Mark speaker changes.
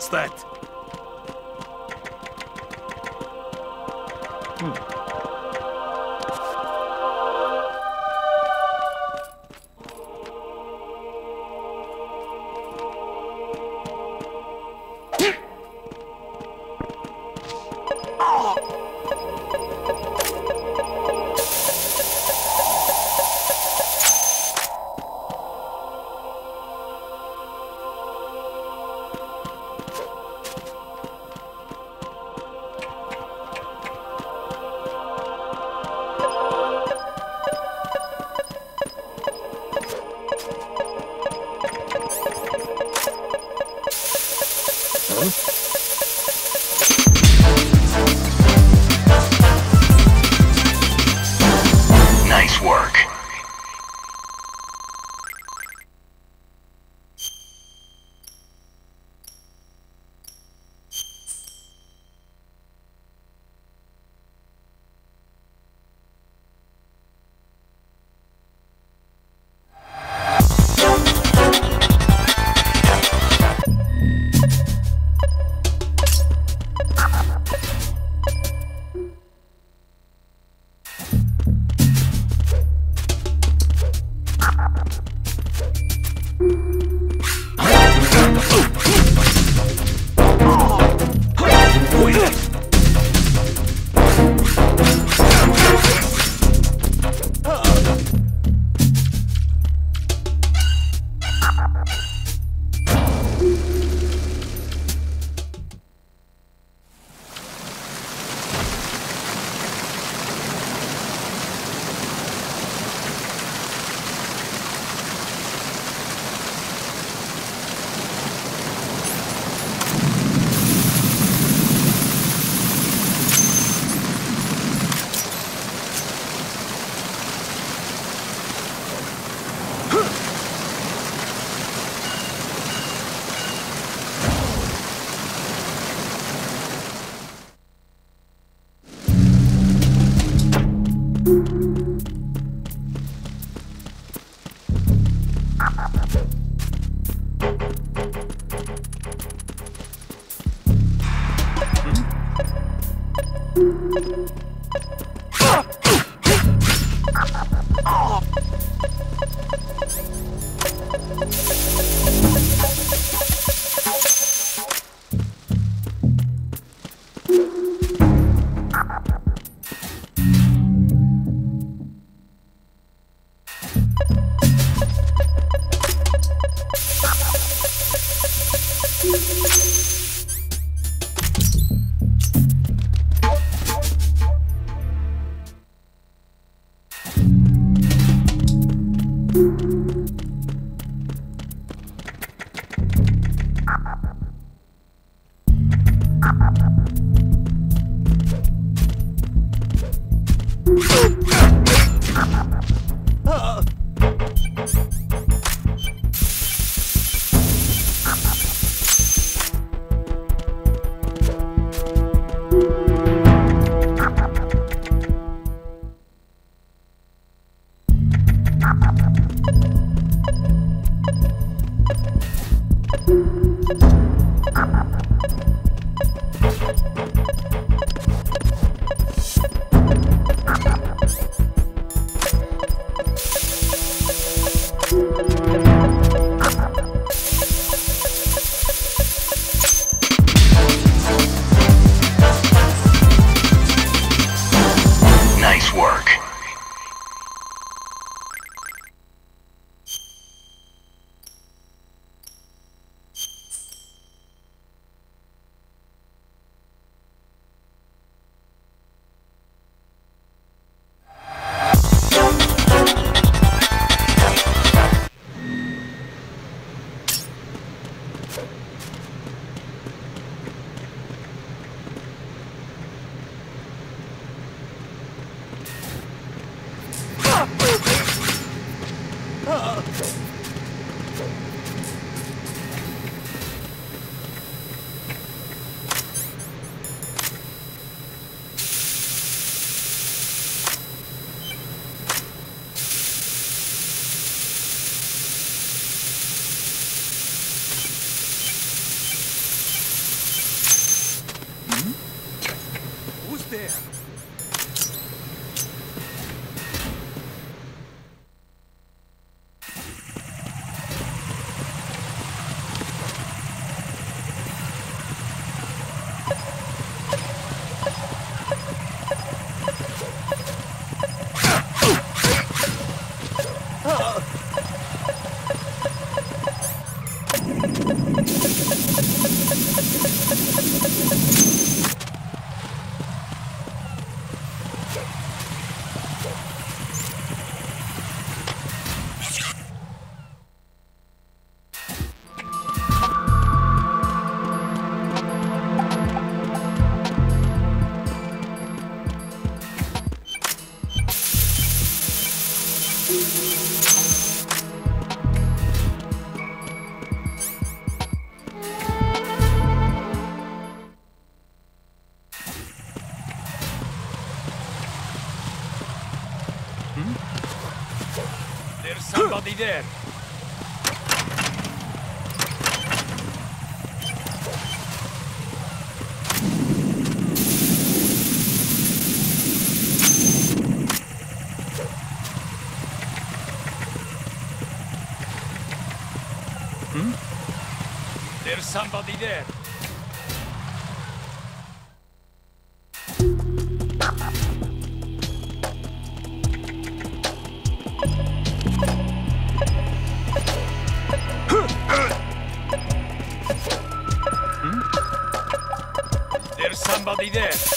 Speaker 1: What's that?
Speaker 2: Ugh!
Speaker 1: Hmm? There's somebody there. Somebody there. Hmm? There's somebody there.